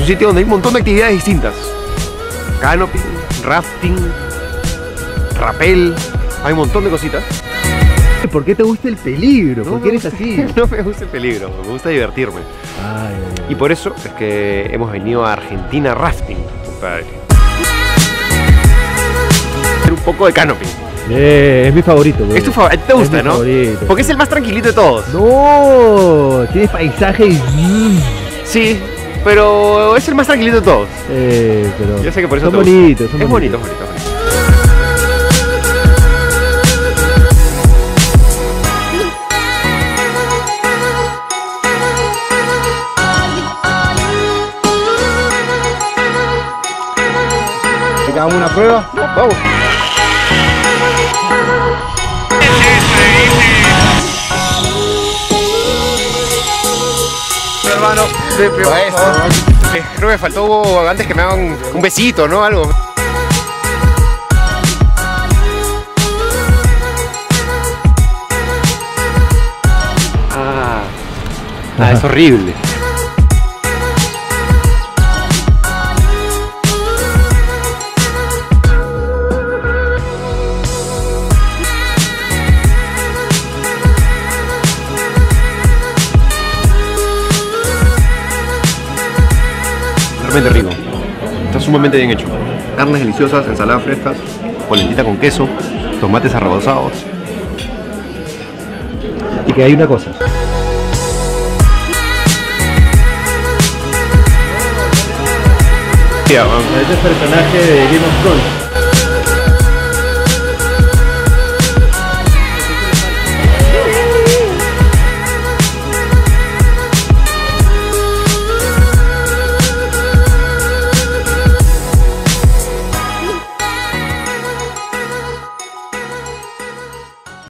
un sitio donde hay un montón de actividades distintas. Canopy, rafting, rappel, hay un montón de cositas. ¿Por qué te gusta el peligro? ¿Por qué eres así? No me gusta el peligro, me gusta divertirme. Ay, ay, Y por eso es que hemos venido a Argentina Rafting, compadre. Un poco de canopy. Eh, es mi favorito. bro. Es tu favorito, te gusta, Es mi ¿no? favorito. Porque es el más tranquilito de todos. No, tienes paisaje y... Sí, pero es el más tranquilito de todos. Eh, pero Yo sé que por eso son te gusta. bonitos, son Es bonito, bonitos. es bonito, es bonito. ¿Te hagamos una prueba? Vamos. Hermano, de peor. Eh, Creo que faltó antes que me hagan un besito, ¿no? Algo. Ah, ah es horrible. Realmente rico. Está sumamente bien hecho. Carnes deliciosas, ensaladas frescas, polentita con queso, tomates arrebozados. Y que hay una cosa. Ya, vamos. Este personaje de Game of Thrones.